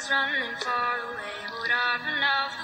was running far away, would I run out?